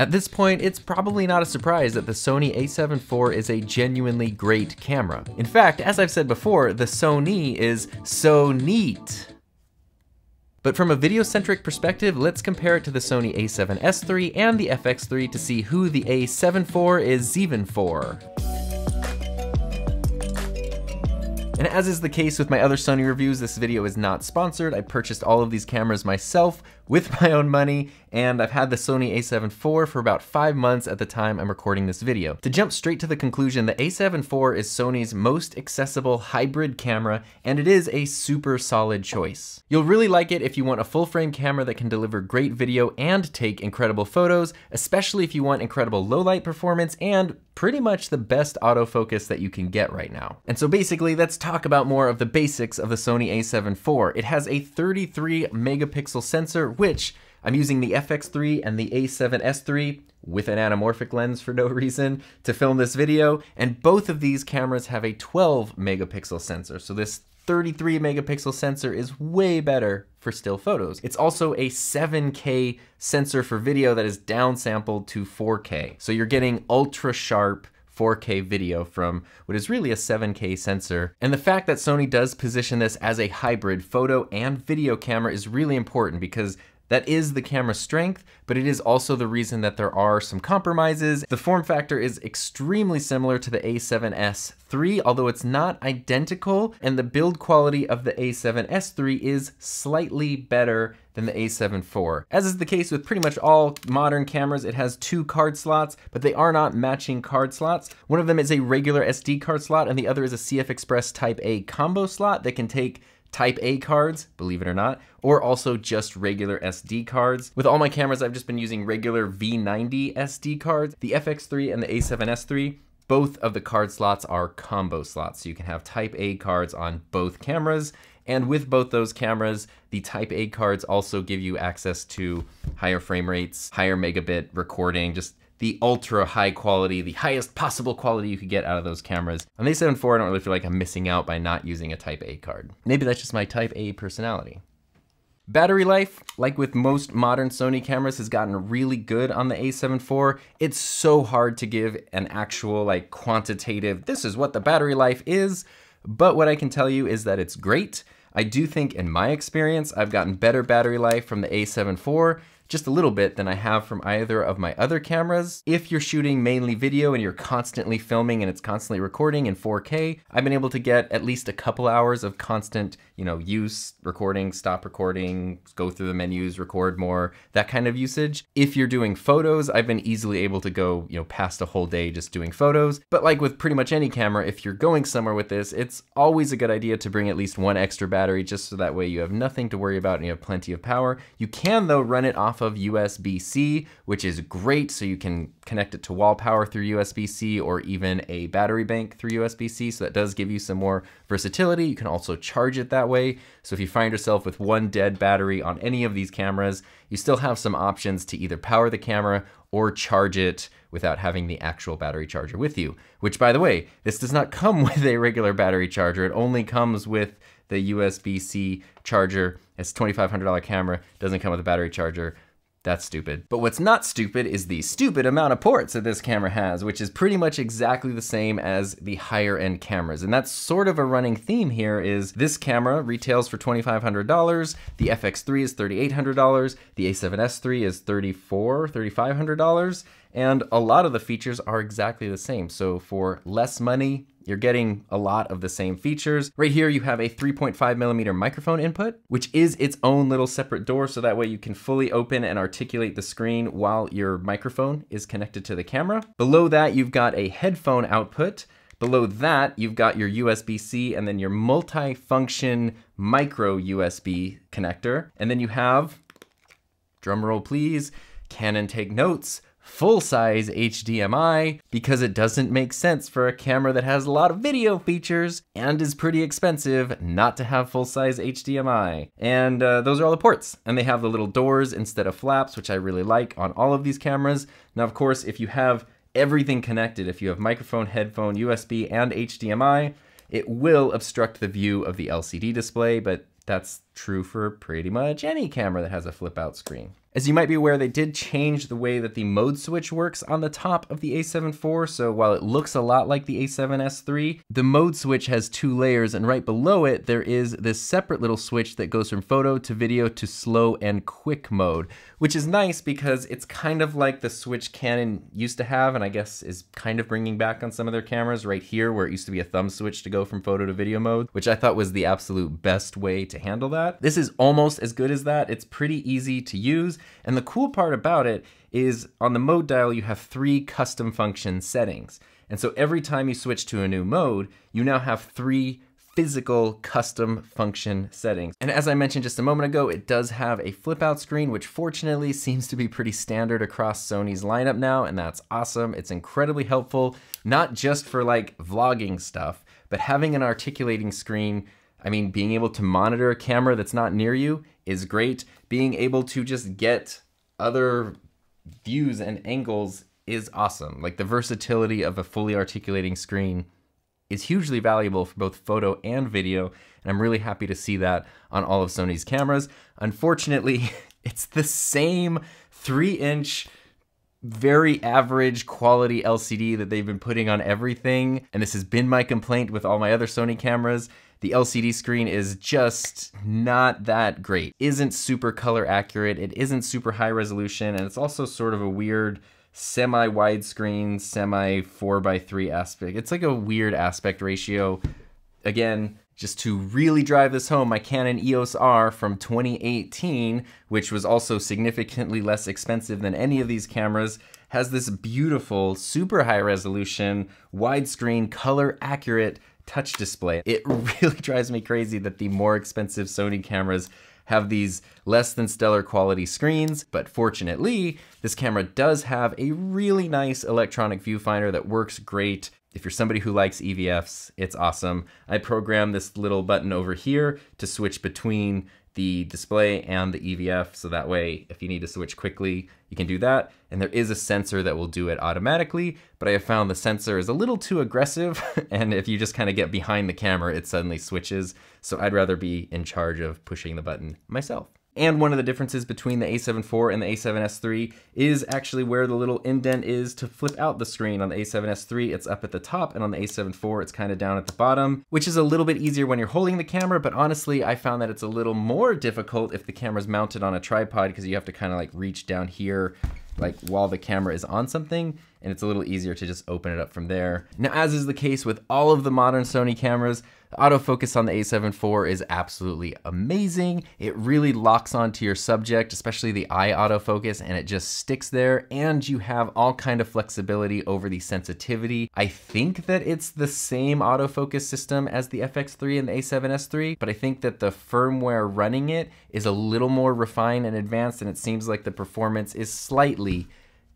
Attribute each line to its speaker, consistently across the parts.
Speaker 1: At this point, it's probably not a surprise that the Sony a7 IV is a genuinely great camera. In fact, as I've said before, the Sony is so neat. But from a video-centric perspective, let's compare it to the Sony a7S III and the FX3 to see who the a7 IV is even for. And as is the case with my other Sony reviews, this video is not sponsored. I purchased all of these cameras myself with my own money, and I've had the Sony a7 IV for about five months at the time I'm recording this video. To jump straight to the conclusion, the a7 IV is Sony's most accessible hybrid camera, and it is a super solid choice. You'll really like it if you want a full frame camera that can deliver great video and take incredible photos, especially if you want incredible low light performance and pretty much the best autofocus that you can get right now. And so basically, let's talk about more of the basics of the Sony a7 IV. It has a 33 megapixel sensor, which I'm using the FX3 and the A7S III with an anamorphic lens for no reason to film this video, and both of these cameras have a 12 megapixel sensor. So this 33 megapixel sensor is way better for still photos. It's also a 7K sensor for video that is downsampled to 4K. So you're getting ultra sharp 4K video from what is really a 7K sensor. And the fact that Sony does position this as a hybrid photo and video camera is really important because that is the camera's strength, but it is also the reason that there are some compromises. The form factor is extremely similar to the A7S III, although it's not identical, and the build quality of the A7S III is slightly better than the A7 IV. As is the case with pretty much all modern cameras, it has two card slots, but they are not matching card slots. One of them is a regular SD card slot, and the other is a CF Express Type A combo slot that can take Type A cards, believe it or not, or also just regular SD cards. With all my cameras, I've just been using regular V90 SD cards. The FX3 and the A7S III, both of the card slots are combo slots, so you can have Type A cards on both cameras. And with both those cameras, the Type A cards also give you access to higher frame rates, higher megabit recording, just the ultra high quality, the highest possible quality you could get out of those cameras. On the A7 IV, I don't really feel like I'm missing out by not using a Type A card. Maybe that's just my Type A personality. Battery life, like with most modern Sony cameras, has gotten really good on the a7 IV. It's so hard to give an actual like quantitative, this is what the battery life is, but what I can tell you is that it's great. I do think in my experience, I've gotten better battery life from the a7 IV just a little bit than I have from either of my other cameras. If you're shooting mainly video and you're constantly filming and it's constantly recording in 4K, I've been able to get at least a couple hours of constant, you know, use, recording, stop recording, go through the menus, record more, that kind of usage. If you're doing photos, I've been easily able to go, you know, past a whole day just doing photos. But like with pretty much any camera, if you're going somewhere with this, it's always a good idea to bring at least one extra battery just so that way you have nothing to worry about and you have plenty of power. You can though run it off of USB-C, which is great. So you can connect it to wall power through USB-C or even a battery bank through USB-C. So that does give you some more versatility. You can also charge it that way. So if you find yourself with one dead battery on any of these cameras, you still have some options to either power the camera or charge it without having the actual battery charger with you. Which by the way, this does not come with a regular battery charger. It only comes with the USB-C charger. It's $2,500 camera, doesn't come with a battery charger. That's stupid. But what's not stupid is the stupid amount of ports that this camera has, which is pretty much exactly the same as the higher end cameras. And that's sort of a running theme here is this camera retails for $2,500, the FX3 is $3,800, the A7S3 is $3,400, $3,500, and a lot of the features are exactly the same. So for less money, you're getting a lot of the same features. Right here, you have a 3.5 millimeter microphone input, which is its own little separate door. So that way you can fully open and articulate the screen while your microphone is connected to the camera. Below that, you've got a headphone output. Below that, you've got your USB-C and then your multi-function micro USB connector. And then you have, drumroll please, Canon Take Notes, full-size HDMI because it doesn't make sense for a camera that has a lot of video features and is pretty expensive not to have full-size HDMI. And uh, those are all the ports. And they have the little doors instead of flaps, which I really like on all of these cameras. Now, of course, if you have everything connected, if you have microphone, headphone, USB, and HDMI, it will obstruct the view of the LCD display, but that's true for pretty much any camera that has a flip out screen. As you might be aware, they did change the way that the mode switch works on the top of the a7 IV, so while it looks a lot like the a7S III, the mode switch has two layers, and right below it, there is this separate little switch that goes from photo to video to slow and quick mode, which is nice because it's kind of like the switch Canon used to have, and I guess is kind of bringing back on some of their cameras right here, where it used to be a thumb switch to go from photo to video mode, which I thought was the absolute best way to handle that. This is almost as good as that. It's pretty easy to use, and the cool part about it is on the mode dial, you have three custom function settings. And so every time you switch to a new mode, you now have three physical custom function settings. And as I mentioned just a moment ago, it does have a flip out screen, which fortunately seems to be pretty standard across Sony's lineup now, and that's awesome. It's incredibly helpful, not just for like vlogging stuff, but having an articulating screen I mean, being able to monitor a camera that's not near you is great. Being able to just get other views and angles is awesome. Like the versatility of a fully articulating screen is hugely valuable for both photo and video, and I'm really happy to see that on all of Sony's cameras. Unfortunately, it's the same 3-inch very average quality LCD that they've been putting on everything, and this has been my complaint with all my other Sony cameras. The LCD screen is just not that great. Isn't super color accurate, it isn't super high resolution, and it's also sort of a weird semi widescreen, semi 4x3 aspect. It's like a weird aspect ratio. Again, just to really drive this home, my Canon EOS R from 2018, which was also significantly less expensive than any of these cameras, has this beautiful, super high resolution, widescreen, color accurate touch display. It really drives me crazy that the more expensive Sony cameras have these less than stellar quality screens, but fortunately, this camera does have a really nice electronic viewfinder that works great. If you're somebody who likes EVFs, it's awesome. I programmed this little button over here to switch between the display and the EVF so that way if you need to switch quickly you can do that and there is a sensor that will do it automatically but I have found the sensor is a little too aggressive and if you just kind of get behind the camera it suddenly switches so I'd rather be in charge of pushing the button myself. And one of the differences between the a7 IV and the a7S III is actually where the little indent is to flip out the screen. On the a7S III, it's up at the top, and on the a7 IV, it's kind of down at the bottom, which is a little bit easier when you're holding the camera, but honestly, I found that it's a little more difficult if the camera's mounted on a tripod because you have to kind of like reach down here like while the camera is on something and it's a little easier to just open it up from there. Now, as is the case with all of the modern Sony cameras, autofocus on the a7 IV is absolutely amazing. It really locks onto your subject, especially the eye autofocus, and it just sticks there. And you have all kind of flexibility over the sensitivity. I think that it's the same autofocus system as the FX3 and the a7S III, but I think that the firmware running it is a little more refined and advanced, and it seems like the performance is slightly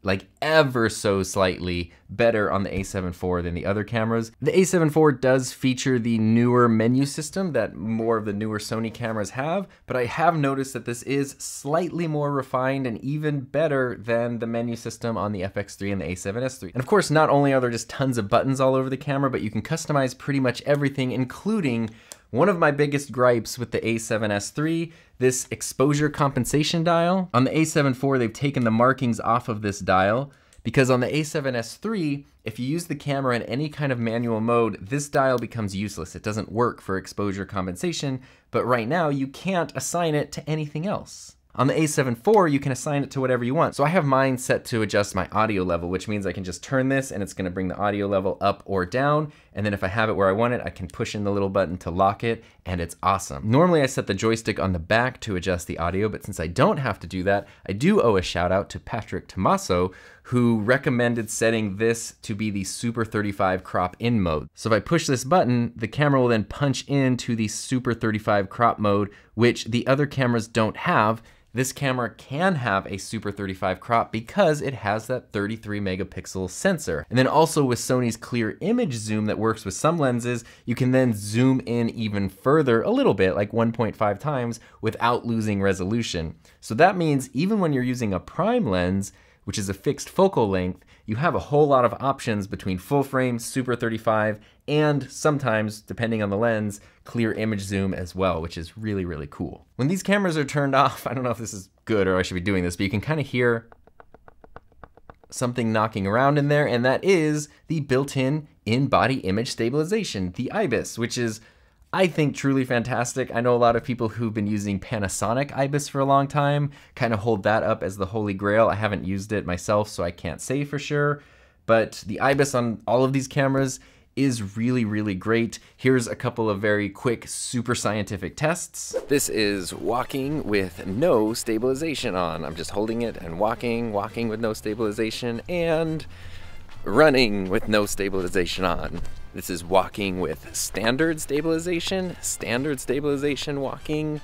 Speaker 1: like ever so slightly better on the a7 IV than the other cameras. The a7 IV does feature the newer menu system that more of the newer Sony cameras have, but I have noticed that this is slightly more refined and even better than the menu system on the FX3 and the a7S III. And of course, not only are there just tons of buttons all over the camera, but you can customize pretty much everything, including one of my biggest gripes with the a7S III, this exposure compensation dial. On the a7 IV, they've taken the markings off of this dial because on the a7S III, if you use the camera in any kind of manual mode, this dial becomes useless. It doesn't work for exposure compensation, but right now you can't assign it to anything else. On the a7 IV, you can assign it to whatever you want. So I have mine set to adjust my audio level, which means I can just turn this and it's gonna bring the audio level up or down. And then if I have it where I want it, I can push in the little button to lock it and it's awesome. Normally I set the joystick on the back to adjust the audio, but since I don't have to do that, I do owe a shout out to Patrick Tomasso, who recommended setting this to be the Super 35 crop in mode. So if I push this button, the camera will then punch into the Super 35 crop mode, which the other cameras don't have, this camera can have a Super 35 crop because it has that 33 megapixel sensor. And then also with Sony's clear image zoom that works with some lenses, you can then zoom in even further a little bit, like 1.5 times, without losing resolution. So that means even when you're using a prime lens, which is a fixed focal length, you have a whole lot of options between full frame, super 35, and sometimes, depending on the lens, clear image zoom as well, which is really, really cool. When these cameras are turned off, I don't know if this is good or I should be doing this, but you can kind of hear something knocking around in there, and that is the built-in in-body image stabilization, the IBIS, which is I think truly fantastic. I know a lot of people who've been using Panasonic IBIS for a long time kind of hold that up as the holy grail. I haven't used it myself, so I can't say for sure. But the IBIS on all of these cameras is really, really great. Here's a couple of very quick, super scientific tests. This is walking with no stabilization on. I'm just holding it and walking, walking with no stabilization, and running with no stabilization on. This is walking with standard stabilization, standard stabilization walking.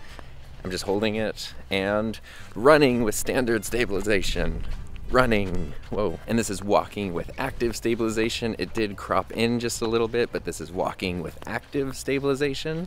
Speaker 1: I'm just holding it and running with standard stabilization. Running, whoa. And this is walking with active stabilization. It did crop in just a little bit, but this is walking with active stabilization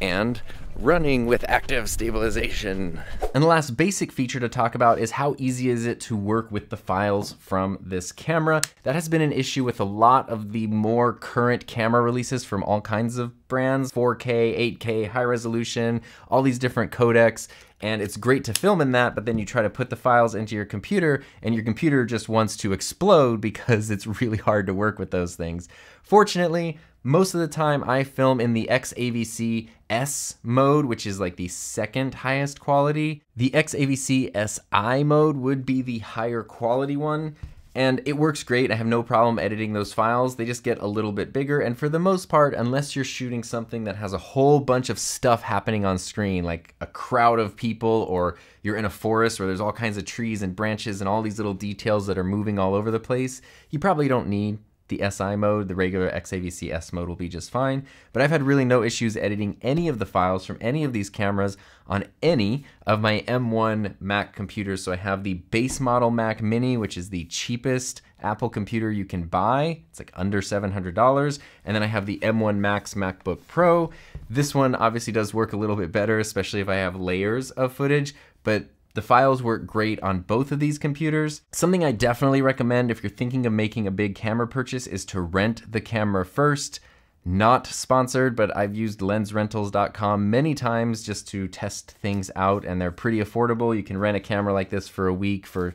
Speaker 1: and running with active stabilization. And the last basic feature to talk about is how easy is it to work with the files from this camera. That has been an issue with a lot of the more current camera releases from all kinds of brands, 4K, 8K, high resolution, all these different codecs. And it's great to film in that, but then you try to put the files into your computer and your computer just wants to explode because it's really hard to work with those things. Fortunately, most of the time I film in the XAVC S mode, which is like the second highest quality. The XAVC SI mode would be the higher quality one. And it works great. I have no problem editing those files. They just get a little bit bigger. And for the most part, unless you're shooting something that has a whole bunch of stuff happening on screen, like a crowd of people, or you're in a forest where there's all kinds of trees and branches and all these little details that are moving all over the place, you probably don't need the SI mode, the regular XAVC S mode will be just fine, but I've had really no issues editing any of the files from any of these cameras on any of my M1 Mac computers. So I have the base model Mac Mini, which is the cheapest Apple computer you can buy. It's like under $700. And then I have the M1 Max MacBook Pro. This one obviously does work a little bit better, especially if I have layers of footage, but the files work great on both of these computers. Something I definitely recommend if you're thinking of making a big camera purchase is to rent the camera first. Not sponsored, but I've used lensrentals.com many times just to test things out and they're pretty affordable. You can rent a camera like this for a week for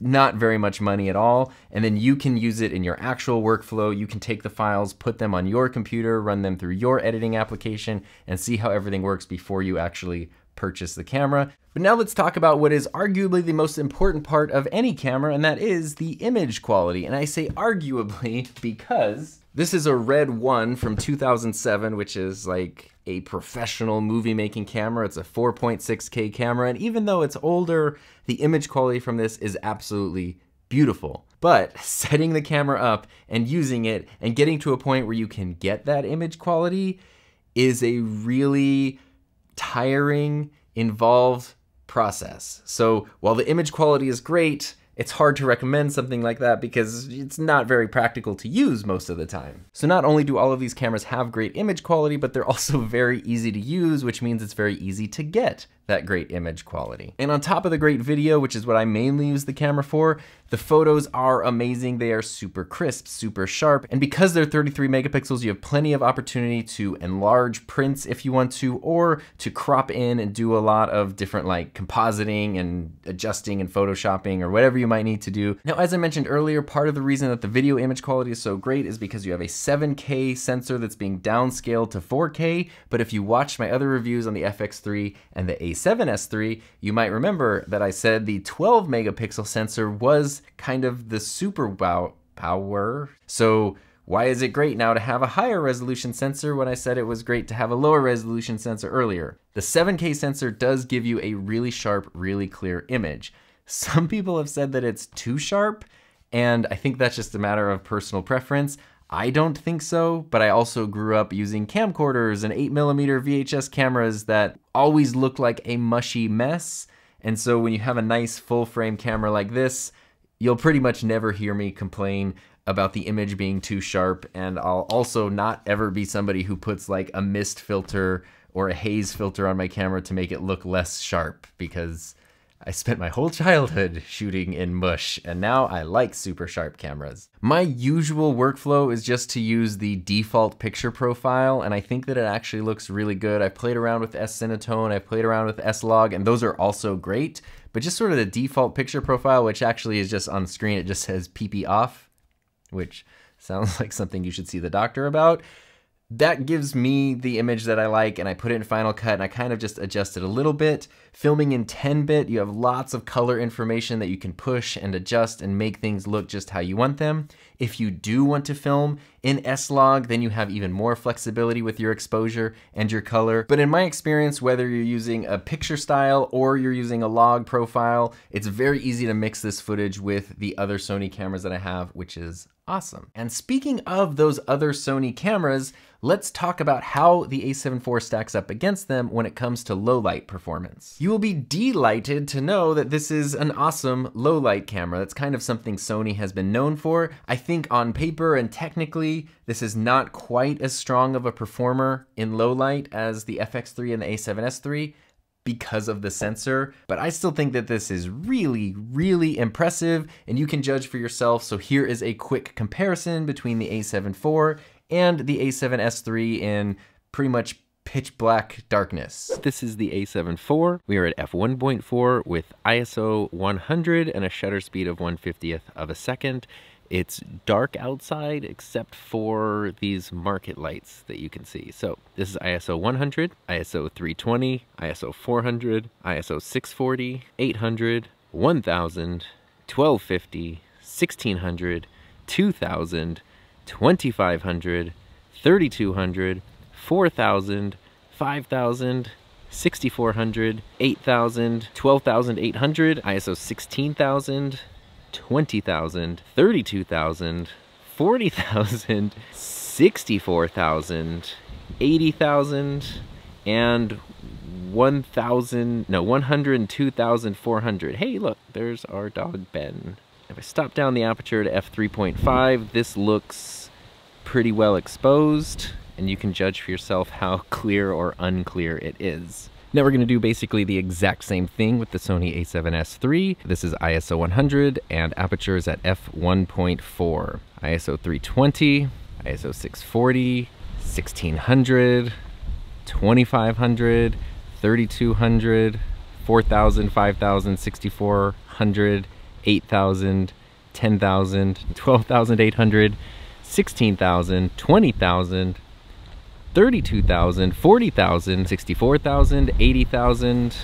Speaker 1: not very much money at all. And then you can use it in your actual workflow. You can take the files, put them on your computer, run them through your editing application, and see how everything works before you actually purchase the camera. But now let's talk about what is arguably the most important part of any camera, and that is the image quality. And I say arguably because this is a Red 1 from 2007, which is like a professional movie making camera. It's a 4.6K camera, and even though it's older, the image quality from this is absolutely beautiful. But setting the camera up and using it and getting to a point where you can get that image quality is a really tiring, involved process. So while the image quality is great, it's hard to recommend something like that because it's not very practical to use most of the time. So not only do all of these cameras have great image quality, but they're also very easy to use, which means it's very easy to get that great image quality. And on top of the great video, which is what I mainly use the camera for, the photos are amazing. They are super crisp, super sharp. And because they're 33 megapixels, you have plenty of opportunity to enlarge prints if you want to, or to crop in and do a lot of different like compositing and adjusting and photoshopping or whatever you might need to do. Now, as I mentioned earlier, part of the reason that the video image quality is so great is because you have a 7K sensor that's being downscaled to 4K. But if you watch my other reviews on the FX3 and the A7S3, you might remember that I said the 12 megapixel sensor was kind of the super power. So why is it great now to have a higher resolution sensor when I said it was great to have a lower resolution sensor earlier? The 7K sensor does give you a really sharp, really clear image. Some people have said that it's too sharp, and I think that's just a matter of personal preference. I don't think so, but I also grew up using camcorders and 8mm VHS cameras that always look like a mushy mess. And so when you have a nice full frame camera like this, you'll pretty much never hear me complain about the image being too sharp and I'll also not ever be somebody who puts like a mist filter or a haze filter on my camera to make it look less sharp because I spent my whole childhood shooting in mush, and now I like super sharp cameras. My usual workflow is just to use the default picture profile, and I think that it actually looks really good. I've played around with S-Cinetone, I've played around with S-Log, and those are also great, but just sort of the default picture profile, which actually is just on screen, it just says PP off, which sounds like something you should see the doctor about that gives me the image that I like and I put it in Final Cut and I kind of just adjust it a little bit. Filming in 10-bit, you have lots of color information that you can push and adjust and make things look just how you want them. If you do want to film in S-Log, then you have even more flexibility with your exposure and your color. But in my experience, whether you're using a picture style or you're using a log profile, it's very easy to mix this footage with the other Sony cameras that I have, which is awesome. And speaking of those other Sony cameras, let's talk about how the a7 IV stacks up against them when it comes to low light performance. You will be delighted to know that this is an awesome low light camera. That's kind of something Sony has been known for. I think on paper and technically, this is not quite as strong of a performer in low light as the FX3 and the A7S III, because of the sensor, but I still think that this is really, really impressive and you can judge for yourself. So here is a quick comparison between the A7 IV and the A7S III in pretty much pitch black darkness. This is the A7 IV. We are at f1.4 with ISO 100 and a shutter speed of 1 50th of a second. It's dark outside except for these market lights that you can see. So this is ISO 100, ISO 320, ISO 400, ISO 640, 800, 1000, 1250, 1600, 2000, 2500, 3200, 4000, 5000, 6400, 8000, 12800, ISO 16000, 20,000, 32,000, 40,000, 64,000, 80,000, and 1,000, no, 102,400. Hey, look, there's our dog Ben. If I stop down the aperture to f3.5, this looks pretty well exposed, and you can judge for yourself how clear or unclear it is. Now we're going to do basically the exact same thing with the Sony a7S III. This is ISO 100 and aperture is at f1.4. ISO 320, ISO 640, 1600, 2500, 3200, 4000, 5000, 6400, 8000, 10,000, 12,800, 16,000, 20,000, 32,000, 40,000, 64,000, 80,000,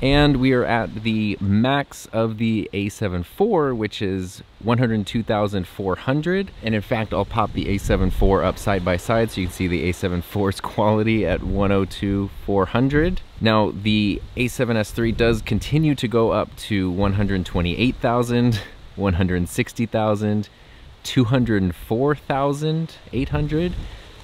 Speaker 1: and we are at the max of the A7 IV, which is 102,400. And in fact, I'll pop the A7 IV up side by side so you can see the A7 IV's quality at 102,400. Now, the A7S III does continue to go up to 128,000, 160,000, 204,800,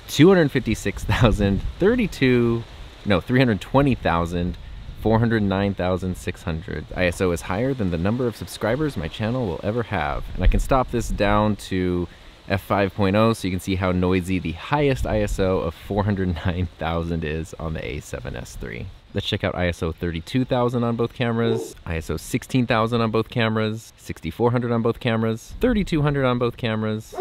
Speaker 1: 256,000, 32, no, 320,000, 409,600. ISO is higher than the number of subscribers my channel will ever have. And I can stop this down to f5.0 so you can see how noisy the highest ISO of 409,000 is on the A7S III. Let's check out ISO 32,000 on both cameras, ISO 16,000 on both cameras, 6400 on both cameras, 3200 on both cameras,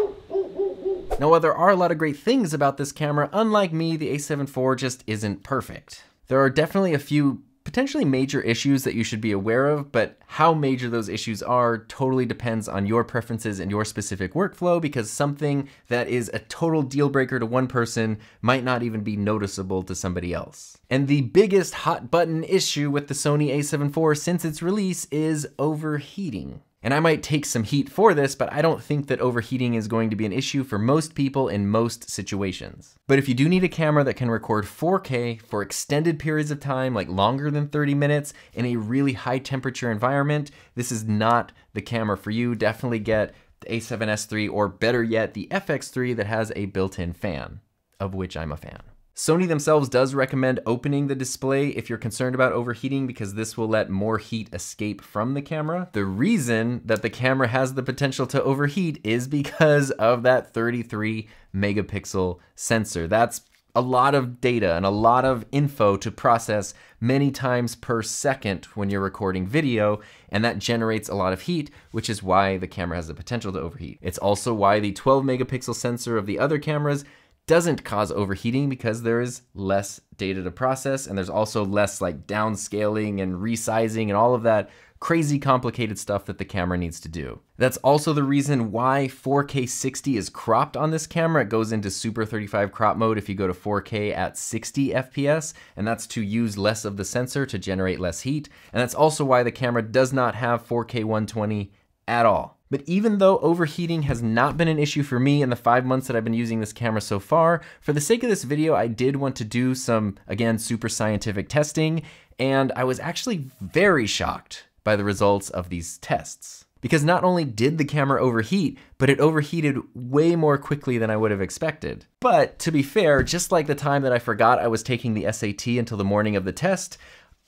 Speaker 1: now while there are a lot of great things about this camera, unlike me, the a7 IV just isn't perfect. There are definitely a few potentially major issues that you should be aware of, but how major those issues are totally depends on your preferences and your specific workflow because something that is a total deal breaker to one person might not even be noticeable to somebody else. And the biggest hot button issue with the Sony a7 IV since its release is overheating. And I might take some heat for this, but I don't think that overheating is going to be an issue for most people in most situations. But if you do need a camera that can record 4K for extended periods of time, like longer than 30 minutes, in a really high temperature environment, this is not the camera for you. Definitely get the A7S III or better yet, the FX3 that has a built-in fan, of which I'm a fan. Sony themselves does recommend opening the display if you're concerned about overheating because this will let more heat escape from the camera. The reason that the camera has the potential to overheat is because of that 33 megapixel sensor. That's a lot of data and a lot of info to process many times per second when you're recording video, and that generates a lot of heat, which is why the camera has the potential to overheat. It's also why the 12 megapixel sensor of the other cameras doesn't cause overheating because there is less data to process and there's also less like downscaling and resizing and all of that crazy complicated stuff that the camera needs to do. That's also the reason why 4K 60 is cropped on this camera. It goes into Super 35 crop mode if you go to 4K at 60 FPS, and that's to use less of the sensor to generate less heat. And that's also why the camera does not have 4K 120 at all. But even though overheating has not been an issue for me in the five months that I've been using this camera so far, for the sake of this video, I did want to do some, again, super scientific testing, and I was actually very shocked by the results of these tests. Because not only did the camera overheat, but it overheated way more quickly than I would have expected. But to be fair, just like the time that I forgot I was taking the SAT until the morning of the test,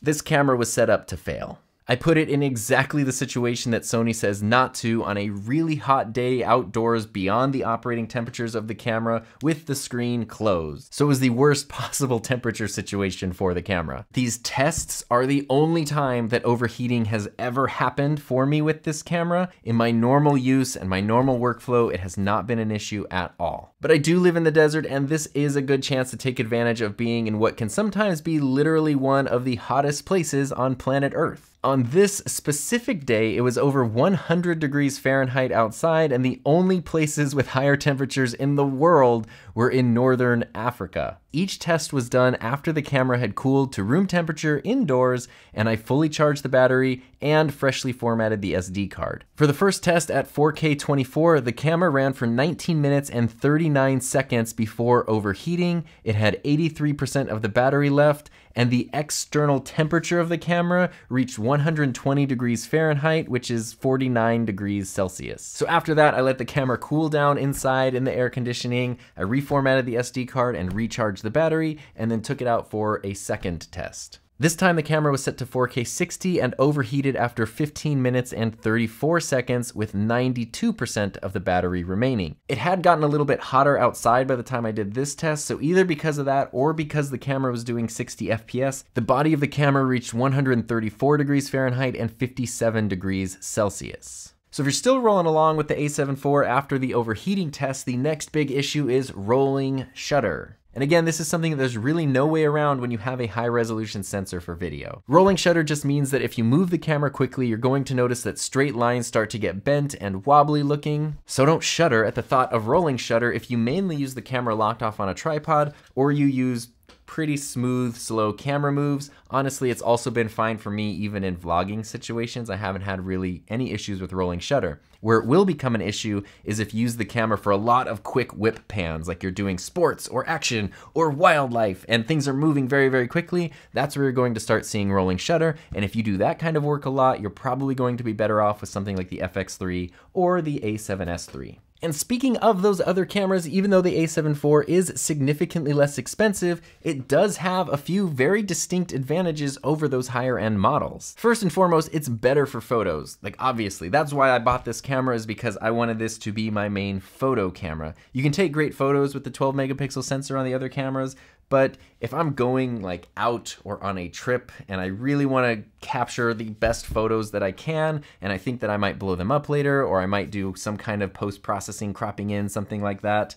Speaker 1: this camera was set up to fail. I put it in exactly the situation that Sony says not to on a really hot day outdoors beyond the operating temperatures of the camera with the screen closed. So it was the worst possible temperature situation for the camera. These tests are the only time that overheating has ever happened for me with this camera. In my normal use and my normal workflow, it has not been an issue at all. But I do live in the desert and this is a good chance to take advantage of being in what can sometimes be literally one of the hottest places on planet Earth. On this specific day, it was over 100 degrees Fahrenheit outside, and the only places with higher temperatures in the world were in northern Africa. Each test was done after the camera had cooled to room temperature indoors, and I fully charged the battery and freshly formatted the SD card. For the first test at 4K 24, the camera ran for 19 minutes and 39 seconds before overheating. It had 83% of the battery left, and the external temperature of the camera reached 120 degrees Fahrenheit, which is 49 degrees Celsius. So after that, I let the camera cool down inside in the air conditioning. I reformatted the SD card and recharged the battery, and then took it out for a second test. This time the camera was set to 4K 60 and overheated after 15 minutes and 34 seconds with 92% of the battery remaining. It had gotten a little bit hotter outside by the time I did this test, so either because of that or because the camera was doing 60 FPS, the body of the camera reached 134 degrees Fahrenheit and 57 degrees Celsius. So if you're still rolling along with the a7 IV after the overheating test, the next big issue is rolling shutter. And again, this is something that there's really no way around when you have a high resolution sensor for video. Rolling shutter just means that if you move the camera quickly, you're going to notice that straight lines start to get bent and wobbly looking. So don't shudder at the thought of rolling shutter if you mainly use the camera locked off on a tripod or you use pretty smooth, slow camera moves. Honestly, it's also been fine for me even in vlogging situations. I haven't had really any issues with rolling shutter. Where it will become an issue is if you use the camera for a lot of quick whip pans, like you're doing sports or action or wildlife and things are moving very, very quickly, that's where you're going to start seeing rolling shutter. And if you do that kind of work a lot, you're probably going to be better off with something like the FX3 or the A7S III. And speaking of those other cameras, even though the a7 IV is significantly less expensive, it does have a few very distinct advantages over those higher end models. First and foremost, it's better for photos. Like obviously, that's why I bought this camera is because I wanted this to be my main photo camera. You can take great photos with the 12 megapixel sensor on the other cameras, but if I'm going like out or on a trip and I really want to capture the best photos that I can, and I think that I might blow them up later, or I might do some kind of post processing, cropping in, something like that,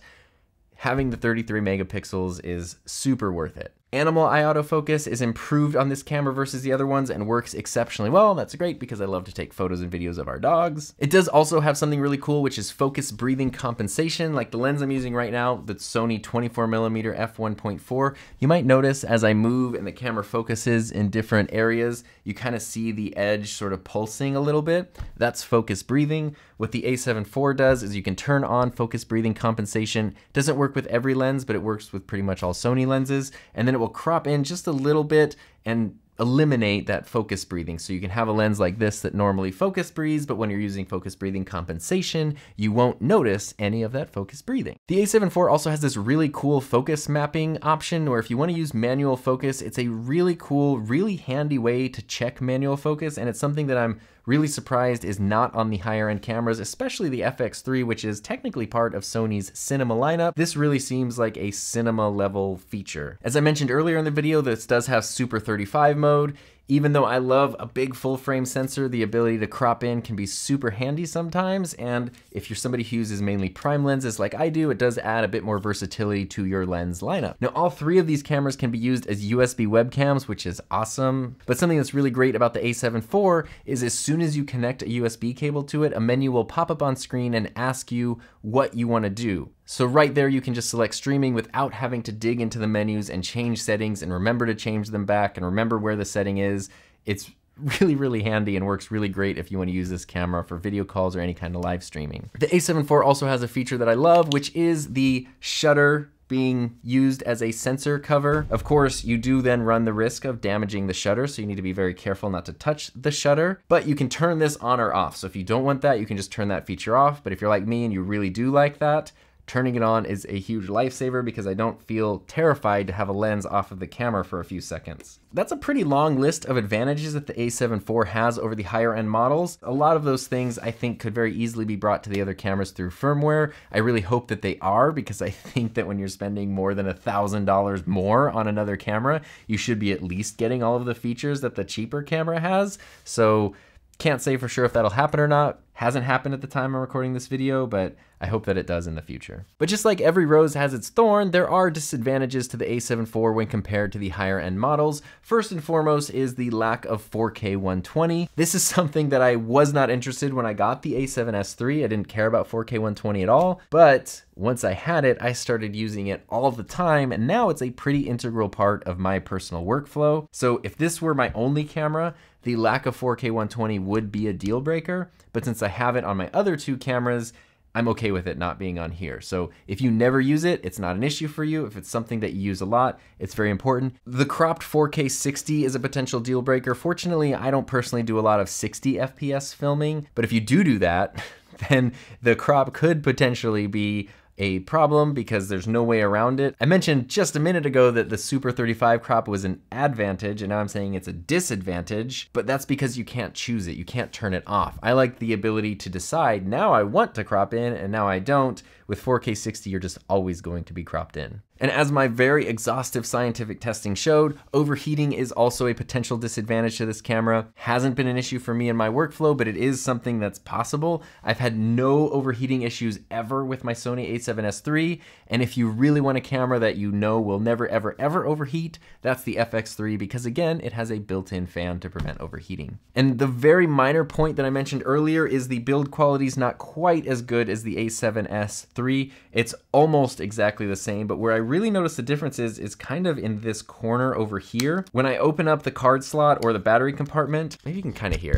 Speaker 1: having the 33 megapixels is super worth it. Animal eye autofocus is improved on this camera versus the other ones and works exceptionally well. That's great because I love to take photos and videos of our dogs. It does also have something really cool, which is focus breathing compensation. Like the lens I'm using right now, the Sony 24mm f1.4. You might notice as I move and the camera focuses in different areas, you kind of see the edge sort of pulsing a little bit. That's focus breathing. What the a7 IV does is you can turn on focus breathing compensation. Doesn't work with every lens, but it works with pretty much all Sony lenses. And then it will crop in just a little bit and eliminate that focus breathing. So you can have a lens like this that normally focus breathes, but when you're using focus breathing compensation, you won't notice any of that focus breathing. The a7 IV also has this really cool focus mapping option where if you wanna use manual focus, it's a really cool, really handy way to check manual focus. And it's something that I'm really surprised is not on the higher end cameras, especially the FX3, which is technically part of Sony's cinema lineup. This really seems like a cinema level feature. As I mentioned earlier in the video, this does have Super 35 mode. Even though I love a big full frame sensor, the ability to crop in can be super handy sometimes. And if you're somebody who uses mainly prime lenses like I do, it does add a bit more versatility to your lens lineup. Now, all three of these cameras can be used as USB webcams, which is awesome. But something that's really great about the a7 IV is as soon as you connect a USB cable to it, a menu will pop up on screen and ask you what you want to do. So right there, you can just select streaming without having to dig into the menus and change settings and remember to change them back and remember where the setting is. It's really, really handy and works really great if you want to use this camera for video calls or any kind of live streaming. The a7 IV also has a feature that I love, which is the shutter being used as a sensor cover. Of course, you do then run the risk of damaging the shutter, so you need to be very careful not to touch the shutter, but you can turn this on or off. So if you don't want that, you can just turn that feature off. But if you're like me and you really do like that, turning it on is a huge lifesaver because I don't feel terrified to have a lens off of the camera for a few seconds. That's a pretty long list of advantages that the a7 IV has over the higher end models. A lot of those things I think could very easily be brought to the other cameras through firmware. I really hope that they are because I think that when you're spending more than a $1,000 more on another camera, you should be at least getting all of the features that the cheaper camera has. So can't say for sure if that'll happen or not. Hasn't happened at the time I'm recording this video, but I hope that it does in the future. But just like every rose has its thorn, there are disadvantages to the a7 IV when compared to the higher end models. First and foremost is the lack of 4K 120. This is something that I was not interested when I got the a7S III. I didn't care about 4K 120 at all, but once I had it, I started using it all the time, and now it's a pretty integral part of my personal workflow. So if this were my only camera, the lack of 4K 120 would be a deal breaker, but since I have it on my other two cameras, I'm okay with it not being on here. So if you never use it, it's not an issue for you. If it's something that you use a lot, it's very important. The cropped 4K 60 is a potential deal breaker. Fortunately, I don't personally do a lot of 60 FPS filming, but if you do do that, then the crop could potentially be a problem because there's no way around it. I mentioned just a minute ago that the Super 35 crop was an advantage, and now I'm saying it's a disadvantage, but that's because you can't choose it. You can't turn it off. I like the ability to decide, now I want to crop in, and now I don't. With 4K 60, you're just always going to be cropped in. And as my very exhaustive scientific testing showed, overheating is also a potential disadvantage to this camera. Hasn't been an issue for me in my workflow, but it is something that's possible. I've had no overheating issues ever with my Sony a7S III, and if you really want a camera that you know will never ever ever overheat, that's the FX3 because again, it has a built-in fan to prevent overheating. And the very minor point that I mentioned earlier is the build quality is not quite as good as the a7S III. It's almost exactly the same, but where I really notice the difference is, is kind of in this corner over here. When I open up the card slot or the battery compartment, maybe you can kind of hear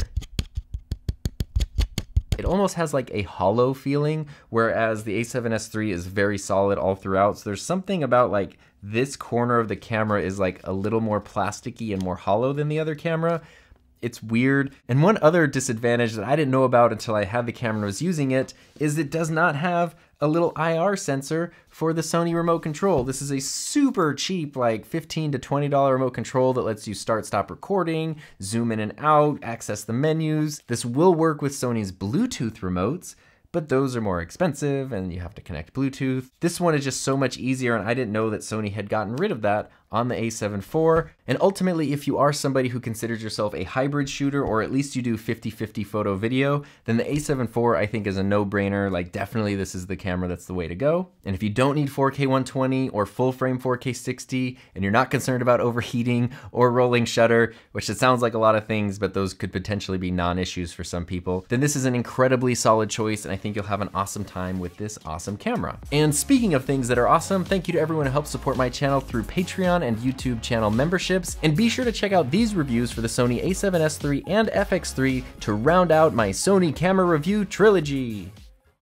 Speaker 1: it almost has like a hollow feeling, whereas the a7S III is very solid all throughout. So there's something about like this corner of the camera is like a little more plasticky and more hollow than the other camera. It's weird. And one other disadvantage that I didn't know about until I had the camera and was using it is it does not have a little IR sensor for the Sony remote control. This is a super cheap, like 15 to $20 remote control that lets you start, stop recording, zoom in and out, access the menus. This will work with Sony's Bluetooth remotes, but those are more expensive and you have to connect Bluetooth. This one is just so much easier and I didn't know that Sony had gotten rid of that on the a7 IV. And ultimately, if you are somebody who considers yourself a hybrid shooter, or at least you do 50-50 photo video, then the a7 IV I think is a no-brainer. Like definitely this is the camera that's the way to go. And if you don't need 4K 120 or full frame 4K 60, and you're not concerned about overheating or rolling shutter, which it sounds like a lot of things, but those could potentially be non-issues for some people, then this is an incredibly solid choice, and I think you'll have an awesome time with this awesome camera. And speaking of things that are awesome, thank you to everyone who helps support my channel through Patreon and YouTube channel memberships, and be sure to check out these reviews for the Sony a7S III and FX3 to round out my Sony camera review trilogy.